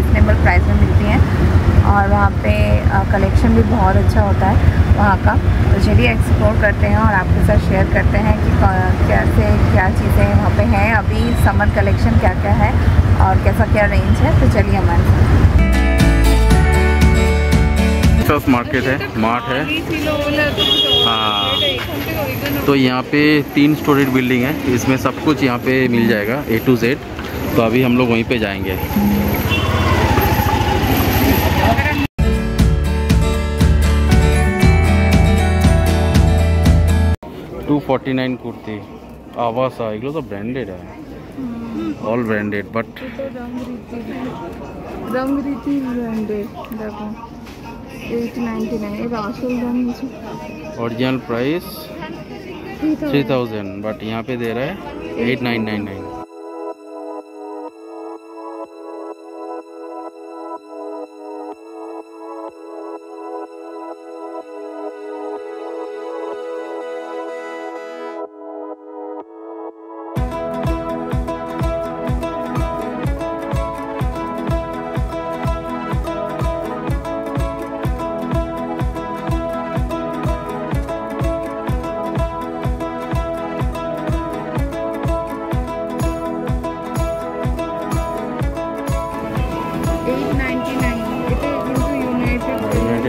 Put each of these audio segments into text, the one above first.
Reasonable price में मिलती हैं। और वहाँ पे कलेक्शन भी बहुत अच्छा होता है वहाँ का। तो चलिए एक्सप्लोर करते हैं और आपके साथ शेयर करते हैं कि कैसे, क्या चीज़ें वहाँ पे हैं। अभी समर कलेक्शन क्या क्या है और कैसा क्या रेंज है। तो चलिए हमारे साथ। मार्केट है मार्ट है। हाँ। तो यहाँ पे तीन स्टोरेज बिल्डिंग है। इसमें सब कुछ यहाँ पे मिल जाएगा ए टू जेड तो अभी हम लोग वहीं पे जाएँगे। टू फोर्टी नाइन कुर्ती आवासा एगुलो तो ब्रांडेड है ऑल ब्रांडेड बट रंग रीति ब्रांडेड देखो এইট নাইনটি নাইন এর আসল দাম হচ্ছে original price three thousand but यहाँ पे दे रहा है एट नाइन नाइन नाइन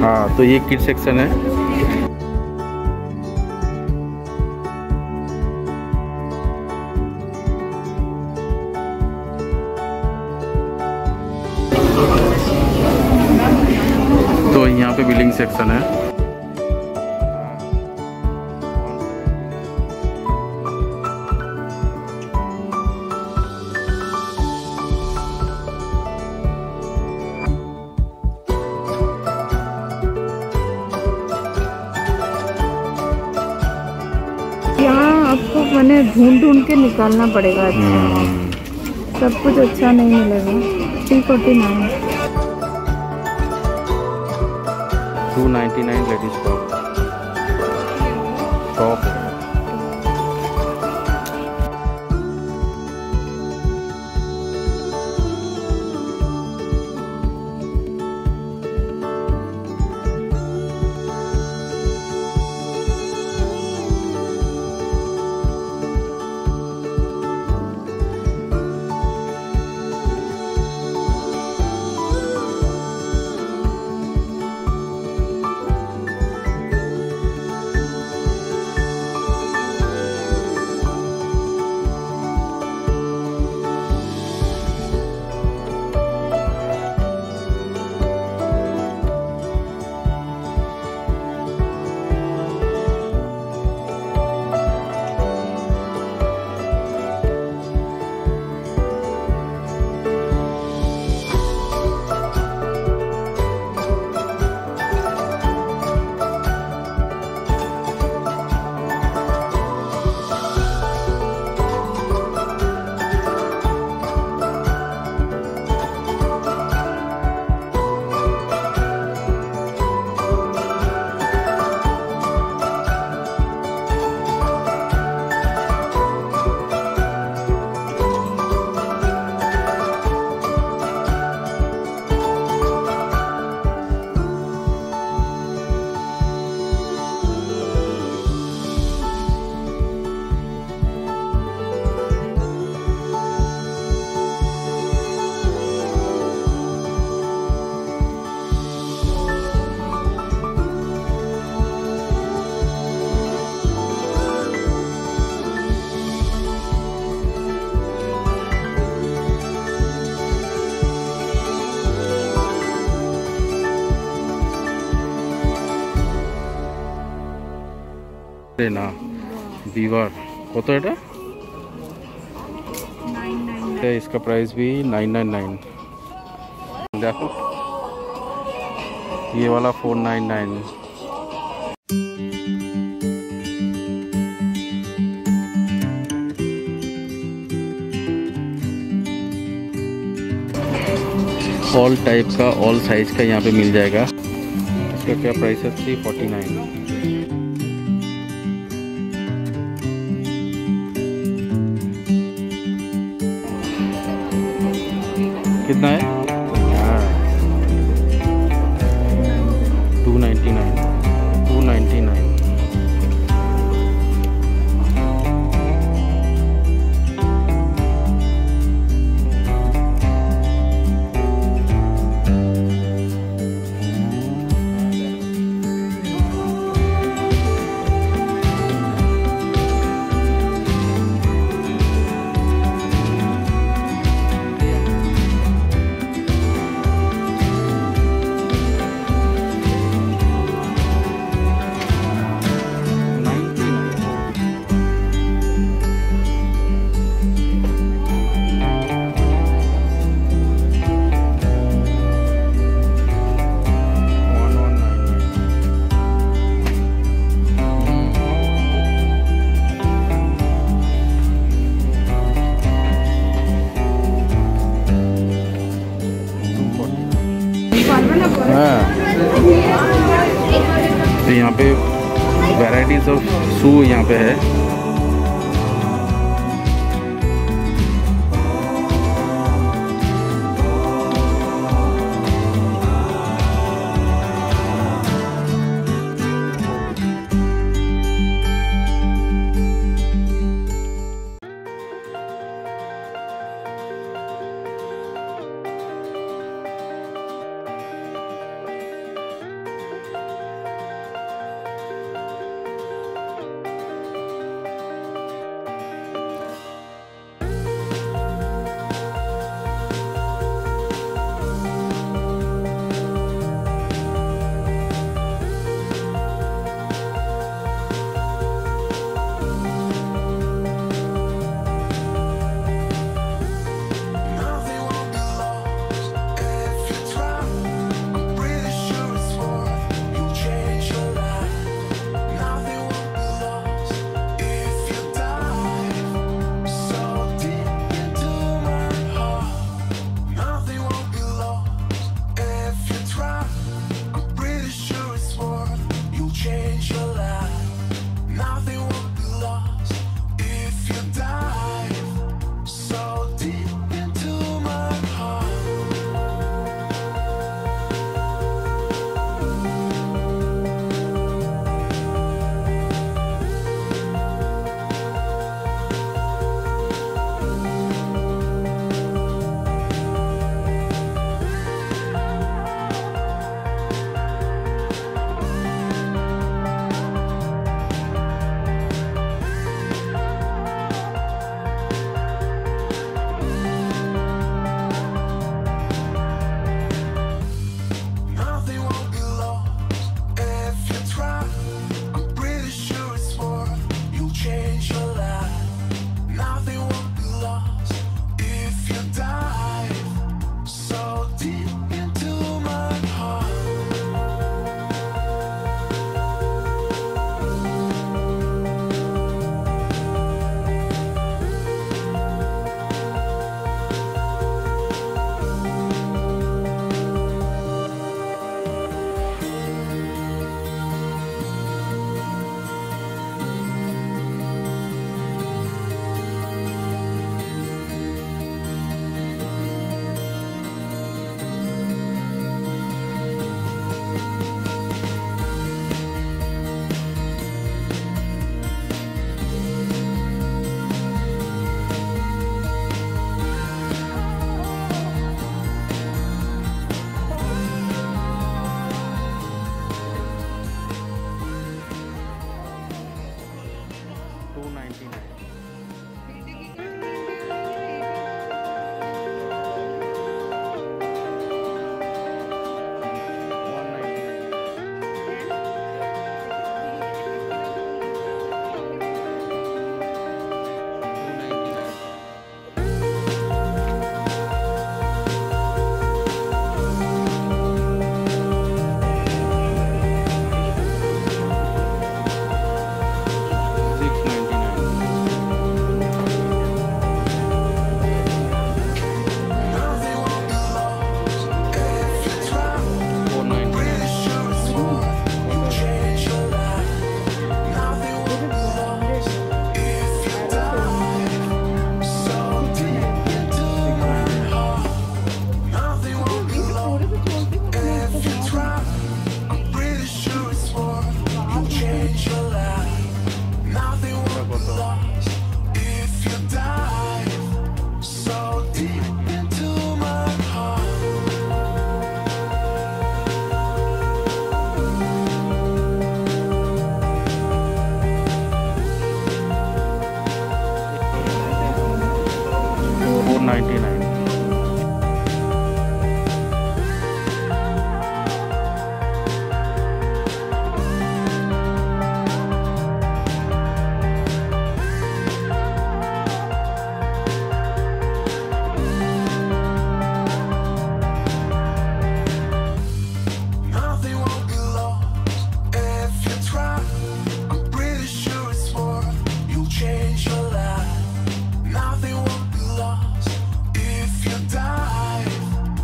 हाँ तो ये किड सेक्शन है। मैंने ढूंढ ढूंढ के निकालना पड़ेगा अच्छा सब कुछ अच्छा नहीं मिलेगा। Three forty nine two ninety nine ladies আরে না বিভার কত এটা तो इसका प्राइस भी नाइन नाइन नाइन देखो ये वाला four nine nine all type का ऑल साइज का यहाँ पे मिल जाएगा इसका क्या प्राइस है थ्री फोर्टी नाइन कितना है? Two ninety nine two ninety nine तो यहाँ पे वैराइटीज ऑफ़ शू यहाँ पे है।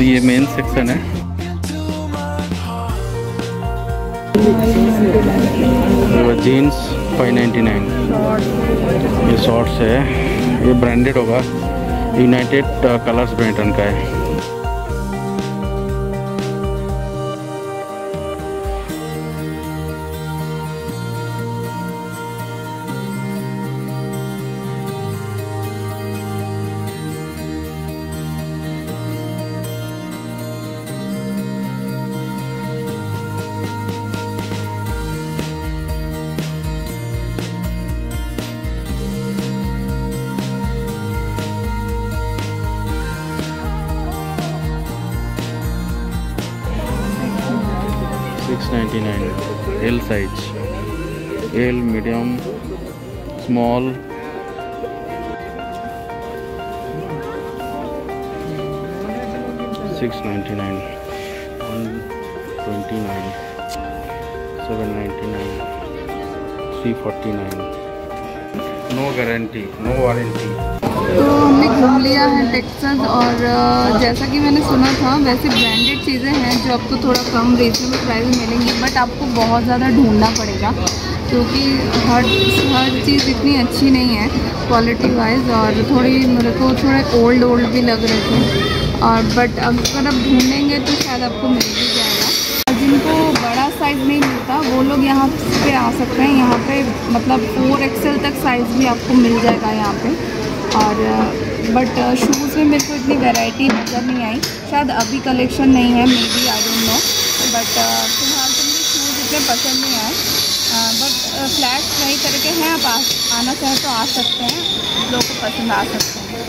ये मेन सेक्शन है। जीन्स फाइव नाइन्टी नाइन ये शॉर्ट्स है। ये ब्रांडेड होगा। यूनाइटेड कलर्स ब्रांड का है। L size L medium small six ninety nine one twenty nine seven ninety nine three forty nine no guarantee no warranty तो हमने घूम लिया है टेक्सस और जैसा कि मैंने सुना था, वैसे ब्रांडेड चीज़ें हैं जो आपको थोड़ा कम रीजनेबल प्राइस में मिलेंगी बट आपको बहुत ज़्यादा ढूंढना पड़ेगा, क्योंकि हर हर चीज़ इतनी अच्छी नहीं है क्वालिटी वाइज और थोड़ी मेरे को थोड़े ओल्ड ओल्ड भी लग रहे थे। और बट अगर आप ढूंढेंगे तो शायद आपको मिल भी जाएगा। जिनको बड़ा साइज़ नहीं मिलता, वो लोग यहाँ पे आ सकते हैं। यहाँ पे मतलब फोर एक्सएल तक साइज़ भी आपको मिल जाएगा यहाँ पे। और बट शूज़ में मेरे को इतनी वैरायटी नज़र नहीं आई। शायद अभी कलेक्शन नहीं है may be I don't know but फ़िलहाल तो मुझे शूज़ इतने पसंद नहीं आए। बट फ्लैट नहीं करके हैं, आप आना चाहें तो आ सकते हैं। लोग को पसंद आ सकते हैं।